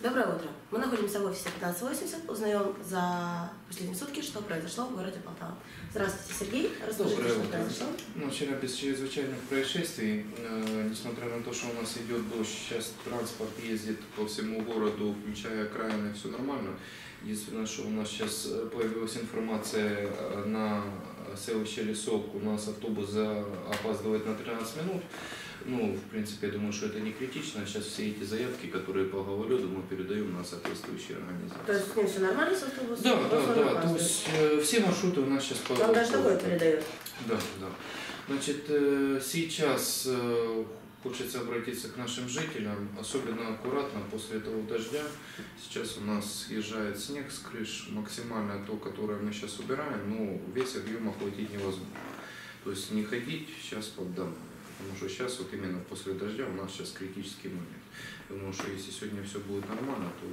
Доброе утро. Мы находимся в офисе 1580, узнаем за последние сутки, что произошло в городе Полтава. Здравствуйте, Сергей. Расскажите, Доброе что утро. произошло. Ну, вчера без чрезвычайных происшествий, э, несмотря на то, что у нас идет дождь, сейчас транспорт ездит по всему городу, включая окраины, все нормально. Единственное, что у нас сейчас э, появилась информация э, на селище Лесок, у нас автобус за- опаздывает на 13 минут. Ну, в принципе, я думаю, что это не критично. Сейчас все эти заявки, которые по гололеду, мы передаем на соответствующие организации. То есть с ним все нормально с автобусом? Да, да, да. То есть э, все маршруты у нас сейчас по Он даже такое передает. Да, да. Значит, э, сейчас э, хочется обратиться к нашим жителям, особенно аккуратно после этого дождя. Сейчас у нас съезжает снег с крыш, максимально то, которое мы сейчас убираем, но весь объем охватить невозможно. То есть не ходить сейчас под домами, потому что сейчас вот именно после дождя у нас сейчас критический момент. Потому что если сегодня все будет нормально, то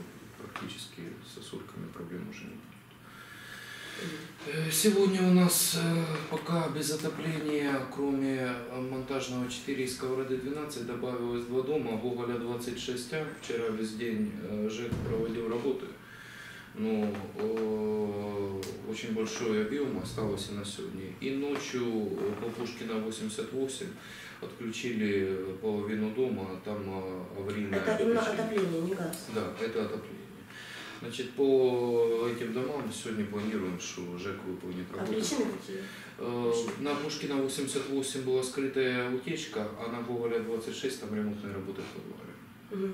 практически с сосульками проблем уже не будет. Э, Сегодня у нас э, пока без отопления, кроме э, монтажного 4 и сковороды 12, добавилось два дома, Гоголя 26А. Вчера весь день ЖЭК проводил работы. Но э, очень большой объем остался на сегодня. И ночью по Пушкина 88 отключили половину дома, там э, аварийное Это именно отопление, не газ. Да, это отопление. Значит, по этим домам сегодня планируем, что ЖЭК выполнит А работу. причины какие? Э, На Пушкина 88 была скрытая утечка, а на Гоголя 26 там ремонтные работы в подвале. Мгм.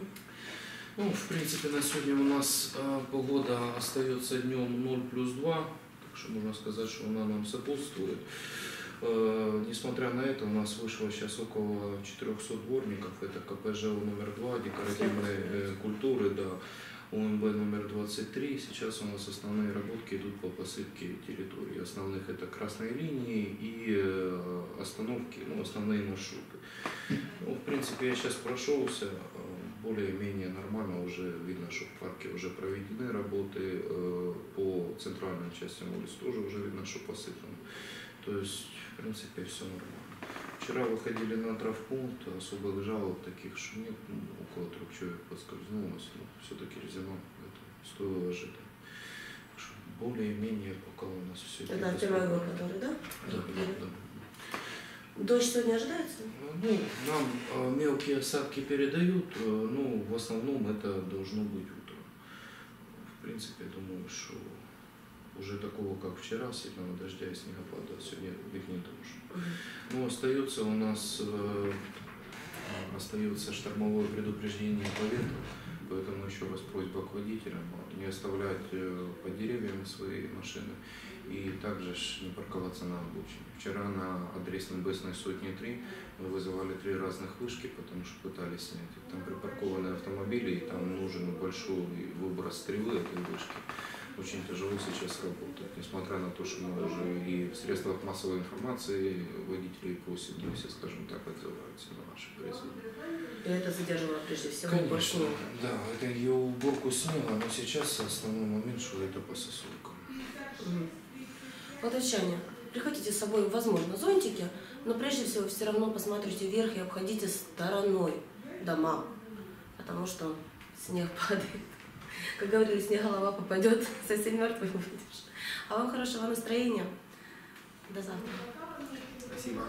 Ну, в принципе, на сегодня у нас э, погода остается днем 0 плюс 2, так что можно сказать, что она нам сопутствует. Э, Несмотря на это, у нас вышло сейчас около 400 дворников. Это КПЖО номер 2, декоративные э, культуры, да, УМБ номер 23. Сейчас у нас основные работки идут по посыпке территории. Основных это красные линии и э, остановки, ну, основные маршруты. Ну, в принципе, я сейчас прошелся, э, более-менее нормально уже видно, что в парке уже проведены работы, э, по центральным частям улиц тоже уже видно, что посыпано. То есть, в принципе, все нормально. Вчера выходили на травпункт, особых жалоб таких, что нет, ну, около трех человек подскользнулось, но все-таки резонанс это стоило что более-менее пока у нас все Это год, который, да? Да, да, да. Дождь сегодня ожидается? Ну, нам э, мелкие осадки передают, э, ну, в основном это должно быть утром. В принципе, я думаю, что уже такого, как вчера, сильного дождя и снегопада сегодня их не. Мгм. Ну, остается у нас э, остается штормовое предупреждение по ветру, поэтому еще раз просьба к водителям не оставлять под деревьями свои машины и также не парковаться на обочине. Вчера на адресном Бесной сотни 3 мы вызывали три разных вышки, потому что пытались снять. Там припаркованы автомобили, и там нужен большой выброс стрелы этой вышки. Очень тяжело сейчас работать, несмотря на то, что мы уже и в средствах массовой информации водителей просим, и все, скажем так, отзываются на наши призывы. И это задерживало прежде всего уборку Конечно, снега. да, это ее уборку снега, но сейчас основной момент, что это по сосулькам. Мгм. Молодчане, прихватите с собой, возможно, зонтики, но прежде всего все равно посмотрите вверх и обходите стороной дома, потому что снег падает. Как говорили, снег голова попадет, совсем мертвый будешь. А вам хорошего настроения. До завтра. Спасибо.